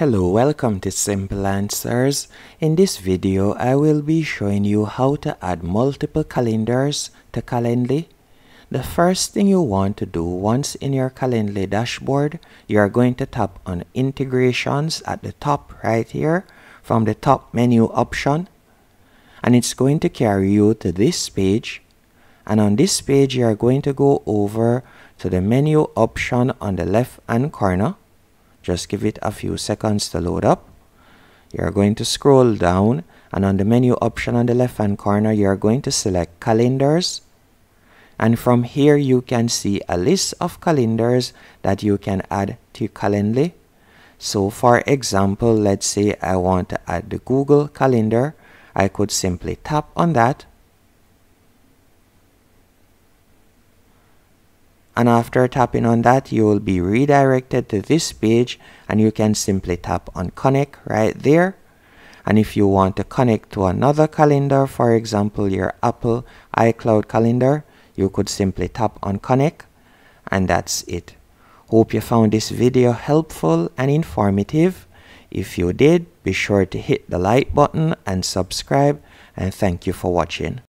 Hello, welcome to Simple Answers. In this video, I will be showing you how to add multiple calendars to Calendly. The first thing you want to do once in your Calendly dashboard, you are going to tap on integrations at the top right here from the top menu option and it's going to carry you to this page and on this page you are going to go over to the menu option on the left hand corner just give it a few seconds to load up. You're going to scroll down and on the menu option on the left hand corner, you're going to select calendars. And from here, you can see a list of calendars that you can add to Calendly. So for example, let's say I want to add the Google Calendar. I could simply tap on that and after tapping on that you will be redirected to this page and you can simply tap on connect right there. And if you want to connect to another calendar for example your Apple iCloud calendar you could simply tap on connect and that's it. Hope you found this video helpful and informative. If you did be sure to hit the like button and subscribe and thank you for watching